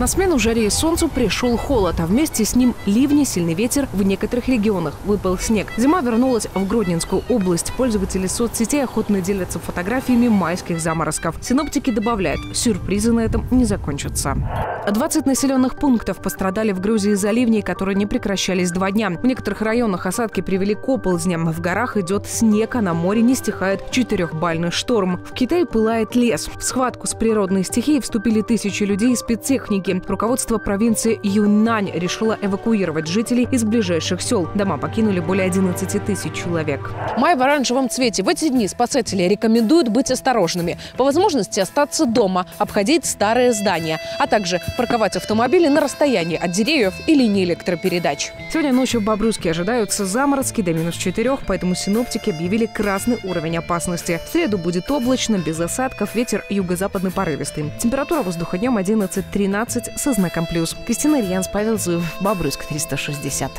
На смену жаре и солнцу пришел холод, а вместе с ним ливни, сильный ветер. В некоторых регионах выпал снег. Зима вернулась в Гродненскую область. Пользователи соцсетей охотно делятся фотографиями майских заморозков. Синоптики добавляют, сюрпризы на этом не закончатся. 20 населенных пунктов пострадали в Грузии из-за ливней, которые не прекращались два дня. В некоторых районах осадки привели к оползням. В горах идет снег, а на море не стихает четырехбальный шторм. В Китае пылает лес. В схватку с природной стихией вступили тысячи людей и спецтехники. Руководство провинции Юньнань решило эвакуировать жителей из ближайших сел. Дома покинули более 11 тысяч человек. Май в оранжевом цвете. В эти дни спасатели рекомендуют быть осторожными. По возможности остаться дома, обходить старые здания, а также парковать автомобили на расстоянии от деревьев и линии электропередач. Сегодня ночью в Бобруйске ожидаются заморозки до минус 4, поэтому синоптики объявили красный уровень опасности. В среду будет облачно, без осадков, ветер юго-западный порывистый. Температура воздуха днем 11-13 со знаком плюс. Кристина Ильянс, Павел Зуев, Бобруйск 360.